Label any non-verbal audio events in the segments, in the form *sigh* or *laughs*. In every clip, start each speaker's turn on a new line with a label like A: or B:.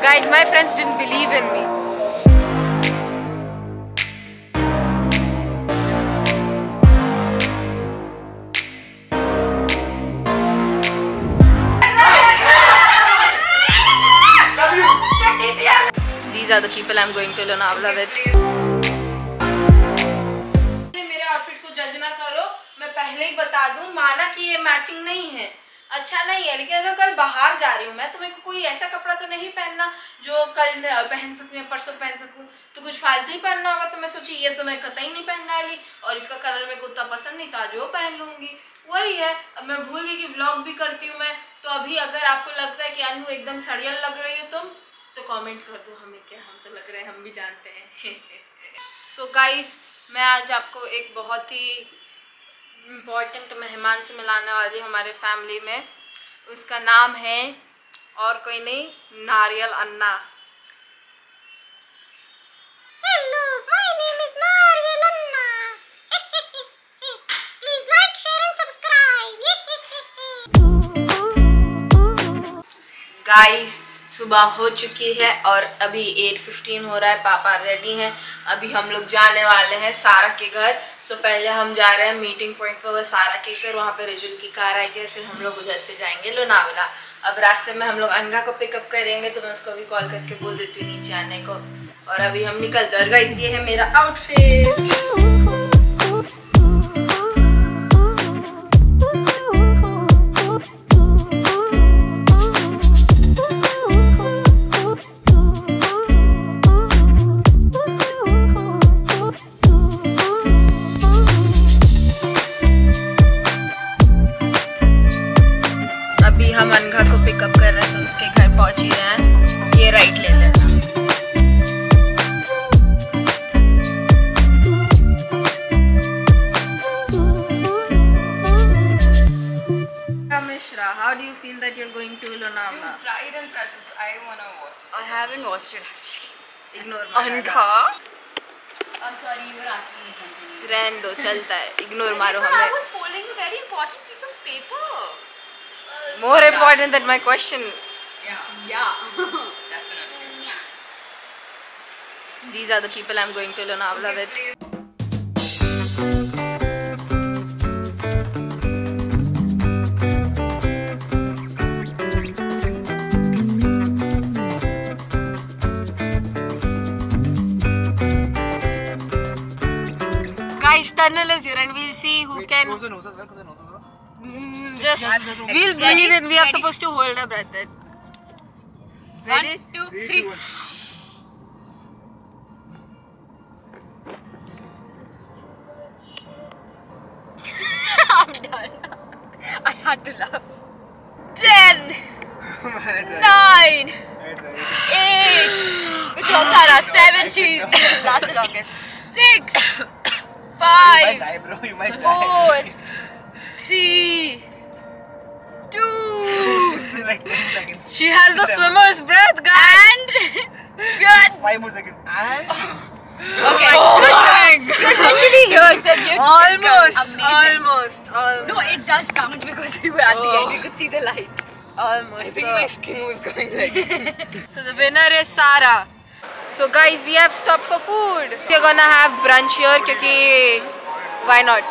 A: Guys, my friends didn't believe in me. These are the people I'm going to Lonavala with. मेरे outfit को जज ना करो मैं पहले ही बता दूँ माना कि ये मैचिंग नहीं है अच्छा नहीं है, लेकिन अगर कल बाहर जा रही हूँ मैं तो मेरे को कोई ऐसा कपड़ा तो नहीं पहनना जो कल पहन सकूँ या परसों पहन सकूँ। तो कुछ फालतू ही पहनना होगा तो मैं सोची ये तो मैं कतई नहीं पहनने वाली और इसका कलर मेरे को उतना पसंद नहीं था, जो पहन लूँगी। वही है, अब मैं भूल गई कि ब्लॉग भी करती हूँ मैं तो अभी अगर आपको लगता है कि अनु एकदम सड़ियल लग रही हो तुम तो कमेंट कर दो हमें क्या हम तो लग रहे हैं, हम भी जानते हैं। *laughs* सो गाइस मैं आज आपको एक बहुत ही इम्पोर्टेंट मेहमान से मिलाने वाली हमारे फैमिली में। उसका नाम है और कोई नहीं नारियल अन्ना। गाइस *laughs* *laughs* सुबह हो चुकी है और अभी 8:15 हो रहा है, पापा रेडी हैं। अभी हम लोग जाने वाले हैं सारा के घर। सो पहले हम जा रहे हैं मीटिंग पॉइंट पर सारा के घर, वहाँ पे रिजुल की कार आएगी और फिर हम लोग उधर से जाएँगे लोनावला। अब रास्ते में हम लोग अनगा को पिकअप करेंगे तो मैं उसको अभी कॉल करके बोल देती हूँ नीचे आने को। और अभी हम निकलते और गाइस ये है मेरा आउटफिट अनघा को पिकअप कर रहे हैं तो उसके घर पहुँच ही रहे हैं ये राइट ले लेना Mishra, how do you feel that you're going to Lonavala?
B: Pride and Prejudice. I wanna watch it.
C: I haven't watched it actually.
A: Ignore my
B: Ankha.
C: I'm sorry, you were asking me something.
A: रहन दो चलता है ignore मारो
C: I was folding a very important piece of paper.
A: More important than my question
B: Yeah. Yeah. *laughs* Definitely. Yeah.
A: these are the people I'm going to Lonavala with Guys, tunnel is here and we'll see who can Mm, just we'll breathe in. We are supposed to hold our breath. Then. Ready?
C: One, two, three. *laughs* I'm done. I had to laugh. Ten, *laughs* nine, eight. *laughs* Which was Sarah? Seven. She last the longest. Six, five, four, three,
A: she has the swimmer's breath, guys.
C: And *laughs* you're at
D: five more seconds. And oh
C: okay, oh good job. You're literally here, said you
A: almost, almost, almost.
C: No, it does count because we were at the end. We could see the light.
A: Almost.
B: I think
A: so.
B: my skin was going like. *laughs*
A: so the winner is Sarah. So guys, we have stopped for food. We're gonna have brunch here because why not?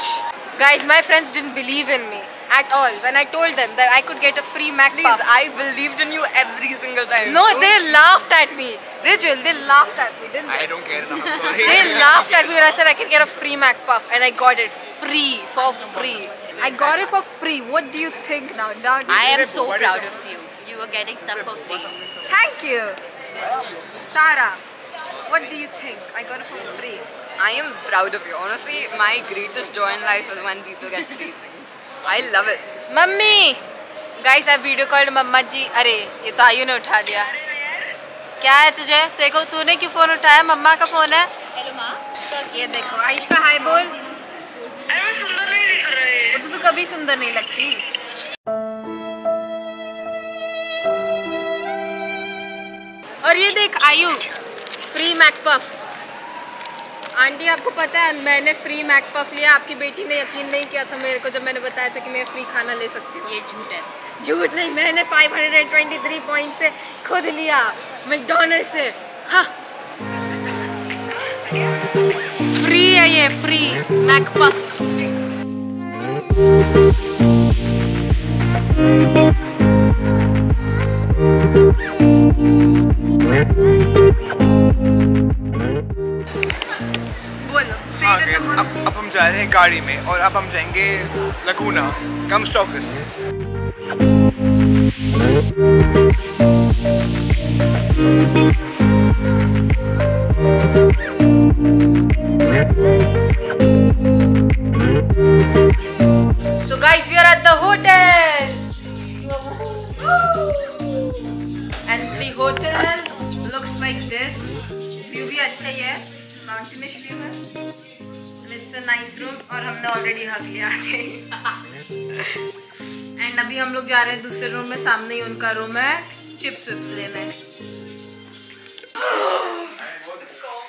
A: Guys, my friends didn't believe in me at all when I told them that I could get a free Mac
B: Please,
A: puff.
B: I believed in you every single time.
A: no,
B: Don't-
A: they laughed at me. Rijul, they laughed at me, didn't they?
D: I don't care enough. I'm *laughs* sorry.
A: They laughed at me when I said I can get a free Mac Puff and I got it free for free. I got it for free. What do you think now? now do you
C: I am so proud of you. You were getting stuff for free.
A: Thank you. Sarah, what do you think? I got it for free.
B: I am proud of you. Honestly, my greatest joy in life is when people get free things. I love it.
A: Mummy guys I video called mamma ji अरे ये तो आयु ने उठा लिया। क्या है तुझे? देखो तूने क्यों फ़ोन उठाया? मम्मा का फ़ोन है।
C: Hello, Ma.
A: ये देखो आयुष का हाय बोल। वो तो तू कभी सुंदर नहीं लगती। और ये देख आयु। फ्री मैकपफ आंटी आपको पता है मैंने फ्री मैकपफ लिया आपकी बेटी ने यकीन नहीं किया था मेरे को जब मैंने बताया था कि मैं फ्री खाना ले सकती हूँ।
C: ये झूठ है।
A: झूठ नहीं मैंने 523 पॉइंट से खुद लिया मैकडोनल्ड से। हाँ। फ्री है ये फ्री मैकपफ बोलो
D: अब अब हम जा रहे हैं गाड़ी में और अब हम जाएँगे लगूना कम स्टॉकस
A: So guys, we are at the hotel. And the hotel looks like this. View भी अच्छा ही है. Mountainish view है. इट्स अ नाइस रूम और हमने ऑलरेडी हक लिया एंड अभी हम लोग जा रहे हैं दूसरे रूम में सामने ही उनका रूम है चिप्स विप्स लेने।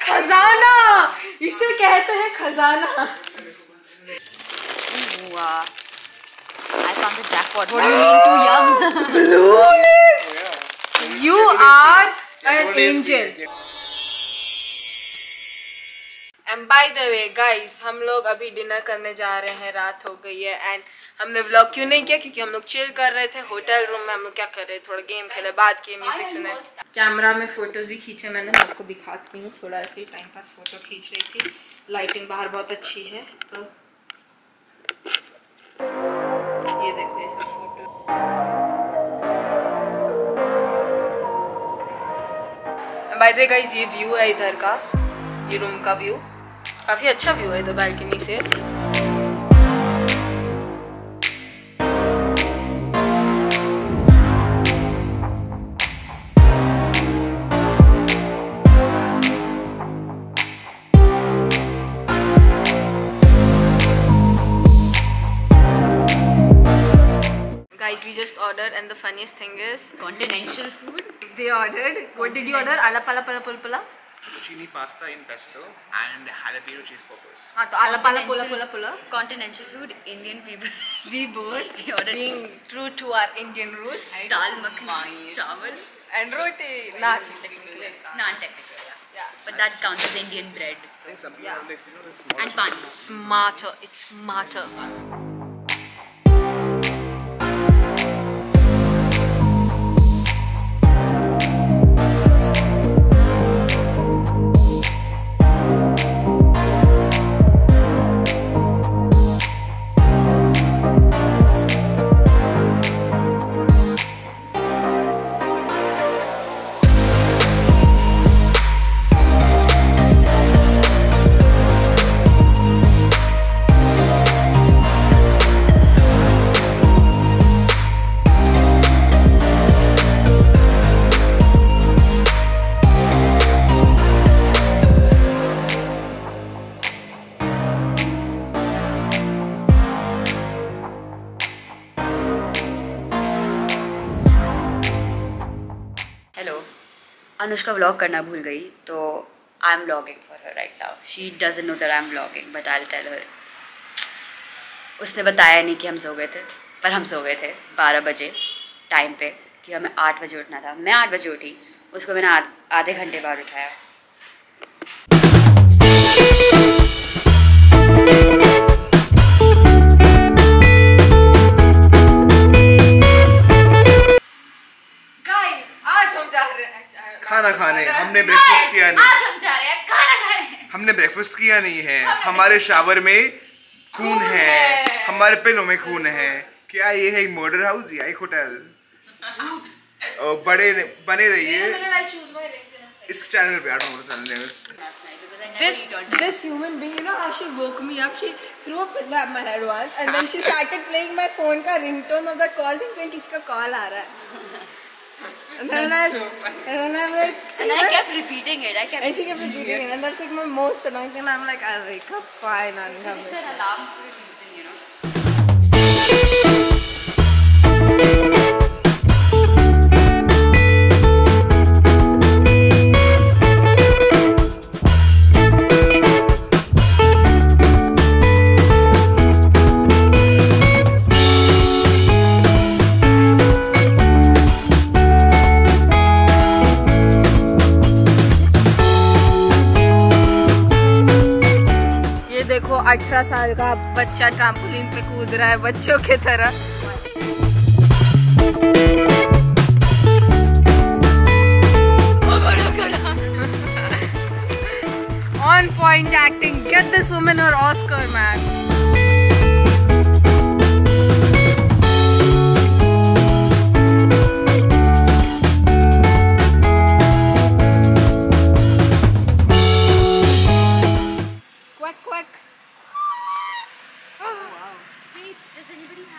A: खजाना! इसे कहते हैं खजाना।
C: हुआ You
A: are an angel. And by the way guys हम लोग अभी डिनर करने जा रहे हैं, रात हो गई है एंड हमने व्लॉग क्यों नहीं किया? क्योंकि हम लोग चिल कर रहे थे होटल रूम में हम लोग क्या कर रहे थोड़ा गेम खेले, बात किए म्यूज़िक सुने। कैमरा में फ़ोटोज़ भी खींचे मैंने आपको दिखाती हूँ। थोड़ा ऐसे ही टाइम पास फ़ोटो खींच रही थी। लाइटिंग बाहर बहुत अच्छी है तो ये देखो, ये सब photo by the guys view view है इधर का, ये रूम का व्यू काफ़ी अच्छा व्यू है इधर बालकनी से Guys, we just ordered, and the funniest thing is,
C: Continental food.
A: they ordered. What did you order? Ala pala pala pala pala.
D: Chini pasta in pesto and jalapeno cheese poppers.
A: हाँ तो ala pala pula pula pula.
C: Continental food. Indian people. *laughs*
A: We both
C: We ordered
A: being true to our Indian roots
C: Dal makhani, chawal,
A: and roti, naan technically.
C: naan technically. Yeah.
A: Yeah.
C: But that counts as Indian bread.
D: And some people
A: Yeah.
D: have like, you know, the small
C: And pan.
A: Smarter. It's smarter.
C: Hello Anushka vlog करना भूल गई तो I am blogging for her right now she doesn't know that I am blogging but I tell her उसने बताया नहीं कि हम सो गए थे, पर हम सो गए थे बारह बजे टाइम पे, कि हमें आठ बजे उठना था। मैं आठ बजे उठी, उसको मैंने आधे घंटे बाद उठाया।
D: खाना खाने हमने ब्रेकफास्ट किया नहीं
C: आज हम जा रहे हैं खाना खाने
D: हमने ब्रेकफास्ट किया नहीं है हमारे शावर में खून है
A: है।
D: हमारे पिलो में खून है क्या ये है एक मर्डर हाउस या एक होटल बड़े बने रहिए इस चैनल पे आठ
A: This this human being, you know how she woke me up? She threw a pillow at my head once, and then she started playing my phone का ringtone of the call thing saying किसका call आ रहा है. And then I and then I'm like, see
C: And I kept repeating it. I kept
A: And she kept repeating it, and that's like my most annoying thing. I'm like, I'll wake up fine and come.
C: It's an alarm for
A: अठारह साल का बच्चा trampoline पे कूद रहा है, बच्चों के तरह। On point acting get this women और Oscar man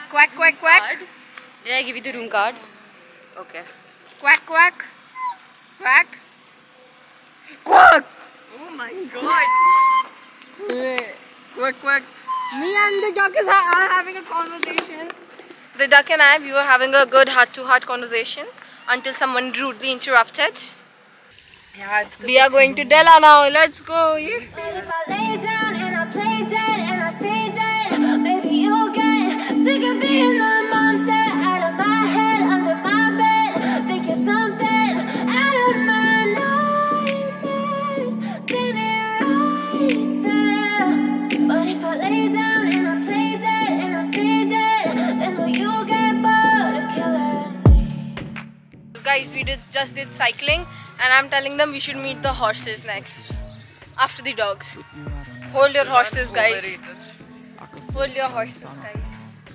A: Quack quack quack.
C: Did I give you the room card? Okay.
A: Quack quack. Quack. Quack.
B: Oh my god! *laughs*
A: quack quack. Me and the duck is ha- are having a conversation. The duck and I, we were having a good heart-to-heart conversation until someone rudely interrupted. Yeah, We are going to Della now. Let's go. Yeah.
E: Sick of being the monster out of my head, under my bed. Think you're something out of my nightmares, standing right there. But if I lay down and I play dead and I stay dead, then will you get bored of killing me?
A: Guys, we did just did cycling, and I'm telling them we should meet the horses next, after the dogs. Hold your horses, guys. Hold your horses, guys.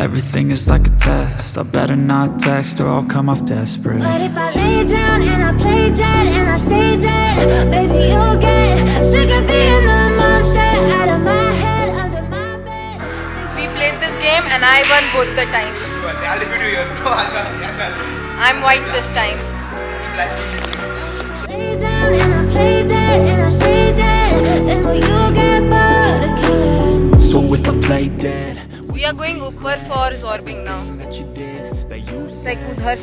F: everything is like a test. I better not text or I'll come off desperate.
E: But if I lay down and I play dead and I stay dead, baby, you'll get sick of being the monster out of my head, under my bed.
A: We played this game, and I won both the times.
D: I'll defeat you here. No, I'll go.
A: I'm white this time.
E: Lay down and I play dead and I stay dead, then will you get bored of killing me?
F: So if I play dead,
A: We are going upper for Zorbing now. It's like udhar.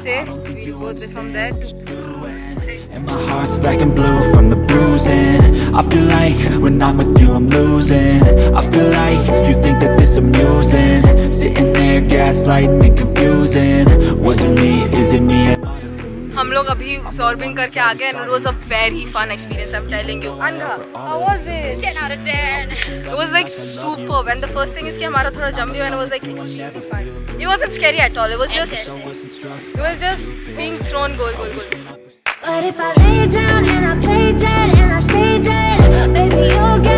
A: We'll go from
F: my heart's black and blue from the bruising I feel like when I'm with you I'm losing I feel like you think that this amusing Sitting there gaslighting and confusing Was it me? Is it me?
A: हम लोग अभी zorbing करके आ गए and it was a very fun experience I'm telling you Anga how was it 10 out of 10 it was like superb and the first thing is कि हमारा थोड़ा jump भी it was like extremely fun it wasn't scary at all it was just it was just being thrown goal goal goal
E: But if I lay down and I play dead and I stay dead, baby, you'll get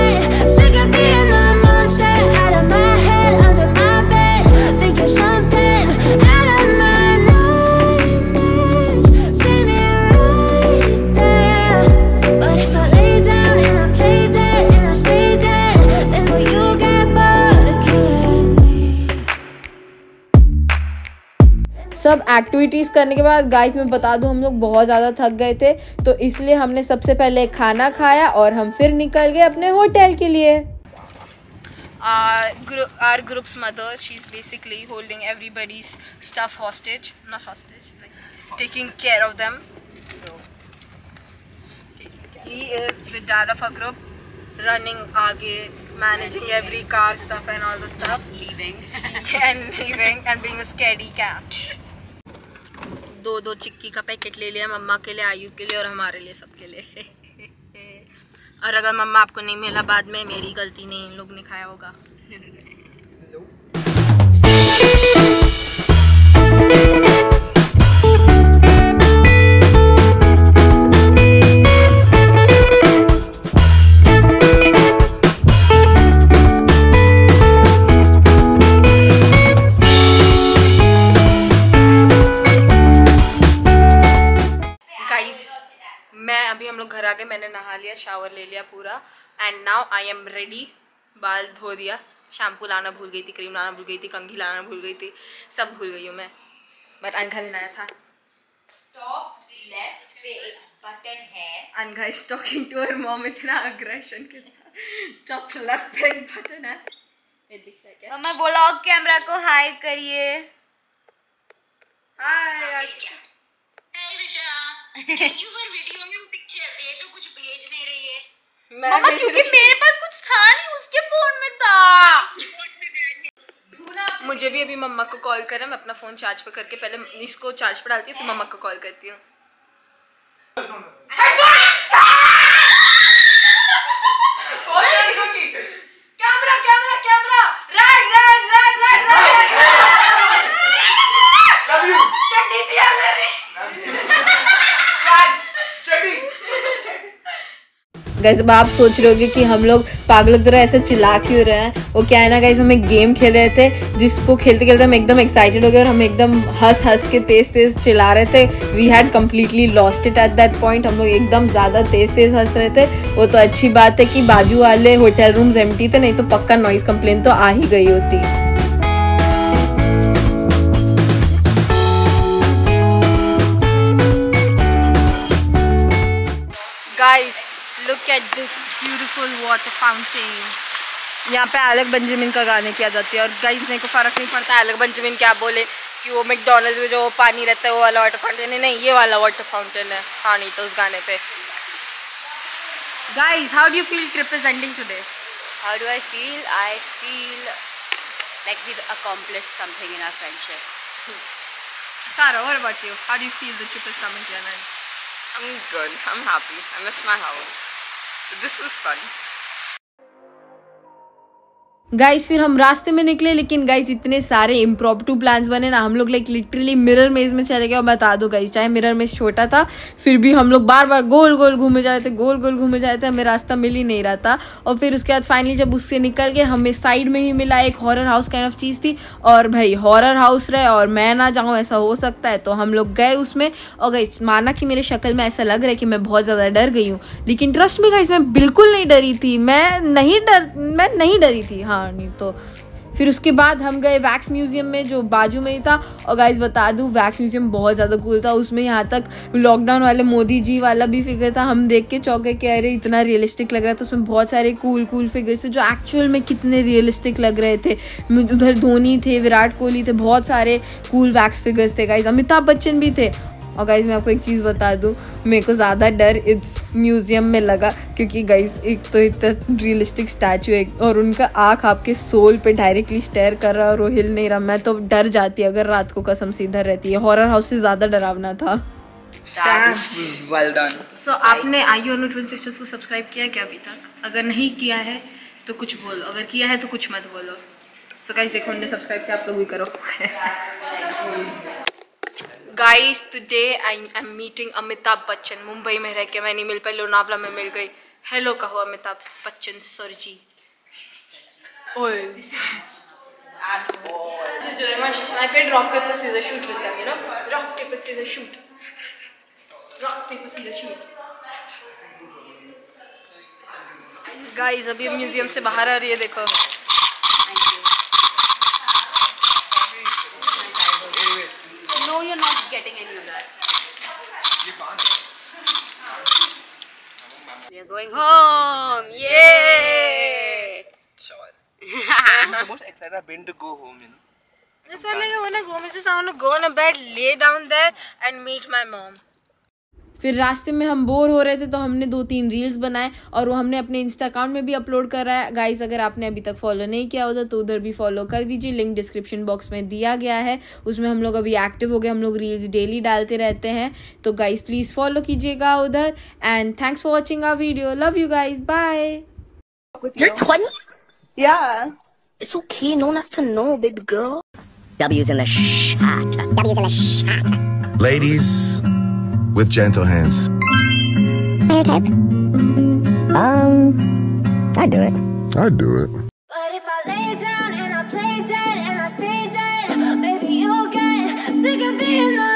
A: सब activities करने के बाद guys मैं बता दूँ हम लोग बहुत ज़्यादा थक गए थे तो इसलिए हमने सबसे पहले खाना खाया और हम फिर निकल गए अपने होटल के लिए। Our groups mother she is basically holding everybody's stuff hostage not hostage taking care of them he is the dad of a group running आगे managing every car stuff and all the stuff
C: living
A: and living and being scaredy cat दो दो चिक्की का packet ले लिया मम्मा के लिए, आयु के लिए और हमारे लिए, सबके लिए। *laughs* और अगर मम्मा आपको नहीं मिला बाद में, मेरी गलती नहीं, इन लोग ने खाया होगा। *laughs* शावर ले लिया पूरा and now I am ready बाल धो दिया शैम्पू लाना भूल गई थी क्रीम लाना भूल गई थी कंघी लाना भूल गई थी सब भूल गई हूँ मैं। बट अनघा ने लाया था।
C: टॉप लेफ़्ट पे एक बटन है।
A: Anagha is talking to her mom इतना अग्रेशन के साथ। टॉप लेफ़्ट पे एक बटन है। ये दिख रहा है क्या?
C: मम्मा ब्लॉग कैमरा को हाई करिए।
A: हाय मैं?
C: मम्मा
A: मामा
C: क्योंकि मेरे पास कुछ था नहीं उसके फ़ोन में था।
A: मुझे भी अभी मम्मा को कॉल करें मैं अपना फ़ोन चार्ज पर करके पहले इसको चार्ज पर डालती हूँ फिर मम्मा को कॉल करती हूँ camera camera camera right right right right right
D: love you
A: चड्डी थी यार मेरी गैस अब आप सोच रहे होगे कि हम लोग पागलों तरह ऐसे चिल्ला क्यों रहे हैं? वो क्या है ना गैस हम एक गेम खेल रहे थे, जिसको खेलते खेलते हम एकदम एक्साइटेड हो गए और हम एकदम हंस हंस के तेज तेज चिल्ला रहे थे। We had completely lost it at that point हम लोग एकदम ज़्यादा तेज तेज हंस रहे थे। वो तो अच्छी बात है कि बाजू वाले होटल रूम्स एम्प्टी थे, नहीं तो पक्का नॉइज़ कंप्लेन तो आ ही गई होती। Guys look at this beautiful water fountain यहाँ पे अलग बेंजामिन का गाने किया जाती है और गाइस मेरे को फ़र्क नहीं पड़ता अलग बेंजामिन क्या बोले कि वो मैकडोनल्ड्स में जो पानी रहता है वो वाला वाटर फाउंटेन है नहीं ये वाला वाटर फाउंटेन है हाँ नहीं तो उस गाने पे guys how do you feel trip is ending today
C: How do I feel? I feel like we've accomplished something in our friendship.
A: Sarah, what about you? How do you feel the trip is coming to an end?
B: I'm good. I'm happy. I miss my house. This was fun.
A: Guys फिर हम रास्ते में निकले, लेकिन guys इतने सारे इम्प्रॉप्टू plans बने ना। हम लोग लाइक लिटरली मिरर मेज में चले गए। और बता दो गाइस चाहे मिरर मेज छोटा था, फिर भी हम लोग बार बार गोल गोल घूमे जा रहे थे गोल गोल घूमे जा रहे थे, हमें रास्ता मिल ही नहीं रहा था। और फिर उसके बाद फाइनली जब उससे निकल गए, हमें साइड में ही मिला एक हॉरर हाउस काइंड ऑफ़ चीज़ थी। और भाई हॉरर हाउस रहे, और मैं ना जाऊँ, ऐसा हो सकता है। तो हम लोग गए उसमें। और गाइस माना कि मेरे शक्ल में ऐसा लग रहा है कि मैं बहुत ज़्यादा डर गई हूँ। लेकिन ट्रस्ट में गाइस मैं बिल्कुल नहीं डरी थी। मैं नहीं डर, मैं नहीं डरी थी हाँ। नहीं तो फिर उसके बाद हम गए वैक्स म्यूज़ियम में, जो बाजू में ही था। और गाइस बता दूँ, वैक्स म्यूज़ियम बहुत ज़्यादा कूल था। उसमें यहाँ तक लॉकडाउन वाले, मोदी जी वाला भी फिगर था। हम देख के चौके के अरे इतना रियलिस्टिक लग रहा था उसमें बहुत सारे कूल कूल फिगर्स थे, जो एक्चुअल में कितने रियलिस्टिक लग रहे थे। उधर धोनी थे, विराट कोहली थे, बहुत सारे कूल वैक्स फिगर्स थे गाइज़ अमिताभ बच्चन भी थे। और गाइज़ मैं आपको एक चीज़ बता दूँ मेरे को ज़्यादा डर इस म्यूज़ियम में लगा क्योंकि गाइज़ एक तो इतना रियलिस्टिक स्टैचू है और उनका आँख आपके सोल पे डायरेक्टली स्टेयर कर रहा है और वो हिल नहीं रहा। मैं तो डर जाती अगर रात को कसम से इधर रहती है। हॉरर हाउस से ज़्यादा डरावना था।
B: Well done.
A: so, आपने आई ऑन ट्विन सिस्टर्स को सब्सक्राइब किया क्या अभी तक? अगर नहीं किया है तो कुछ बोलो। अगर किया है तो कुछ मत बोलो। सो गाइस देखो उन्होंने सब्सक्राइब किया आप लोग भी करो। *laughs* Guys today I am meeting Amitabh Bachchan Mumbai में रह के मैं नहीं मिल पाई लोनावला में मिल गई। हेलो कहो अमिताभ बच्चन सर जी। गाइस अभी म्यूज़ियम से बाहर आ रही है देखो।
C: No, you're not getting any of that. We are going home. Yay!
B: Sure.
D: I'm *laughs* the most excited I've been to go home, you know.
A: That's like I wanna go. I just I wanna go on a bed, lay down there, and meet my mom. फिर रास्ते में हम bore हो रहे थे तो हमने दो तीन रील्स बनाए और वो हमने अपने इंस्टा अकाउंट में भी अपलोड करा है गाइस अगर आपने अभी तक फॉलो नहीं किया होता तो उधर भी फॉलो कर दीजिए लिंक डिस्क्रिप्शन बॉक्स में दिया गया है उसमें हम लोग अभी एक्टिव हो गए हम लोग रील्स डेली डालते रहते हैं तो गाइज़ प्लीज़ फॉलो कीजिएगा उधर and thanks for watching our video love you guys bye
G: You're 20?
H: Yeah.
G: It's okay. No one has to know, baby girl.
I: W's in the shot.
G: W's in the shot.
J: Ladies with gentle hands.
G: Your type? Um, I'd do it.
J: I'd do it.
E: But if I lay down and I play dead and I stay dead, maybe you'll get sick of being the